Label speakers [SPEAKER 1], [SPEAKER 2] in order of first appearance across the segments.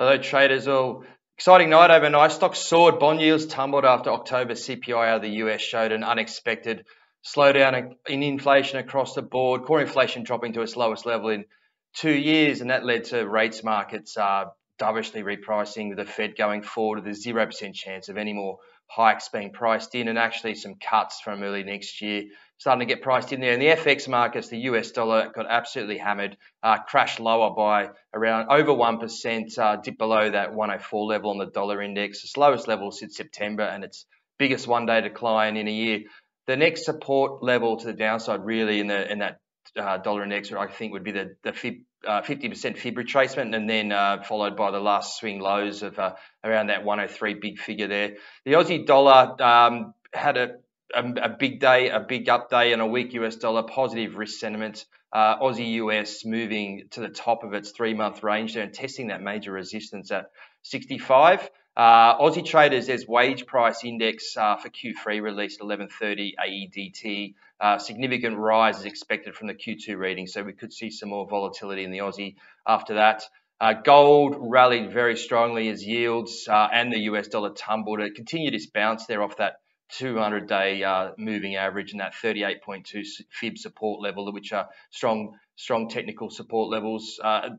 [SPEAKER 1] Hello, traders. Well, exciting night overnight. Stocks soared, bond yields tumbled after October CPI out of the US showed an unexpected slowdown in inflation across the board. Core inflation dropping to its lowest level in two years, and that led to rates markets uh, dovishly repricing the Fed going forward with a zero percent chance of any more hikes being priced in, and actually some cuts from early next year starting to get priced in there. And the FX markets, the US dollar got absolutely hammered, uh, crashed lower by around over 1%, uh, dipped below that 104 level on the dollar index, the slowest level since September, and its biggest one day decline in a year. The next support level to the downside, really, in, the, in that uh, dollar index, I think would be the, the fib, uh, 50% fib retracement, and then uh, followed by the last swing lows of uh, around that 103 big figure there. The Aussie dollar um, had a a, a, big day, a big up day, and a weak US dollar, positive risk sentiment. Uh, Aussie US moving to the top of its three month range there and testing that major resistance at 65. Uh, Aussie traders, there's wage price index uh, for Q3 released 11:30 AEDT. Uh, significant rise is expected from the Q2 reading, so we could see some more volatility in the Aussie after that. Uh, gold rallied very strongly as yields uh, and the US dollar tumbled. It continued its bounce there off that 200 day uh, moving average and that 38.2 fib support level, which are strong, strong technical support levels. Uh,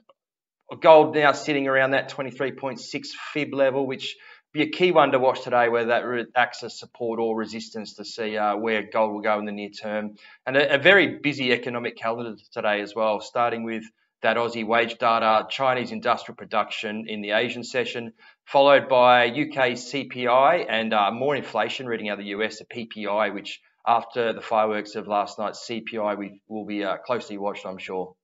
[SPEAKER 1] gold now sitting around that 23.6 fib level, which be a key one to watch today, whether that acts as support or resistance to see uh, where gold will go in the near term. And a, a very busy economic calendar today as well, starting with that Aussie wage data, Chinese industrial production in the Asian session, followed by UK CPI and uh, more inflation reading out of the US, the PPI, which after the fireworks of last night's CPI, we will be uh, closely watched, I'm sure.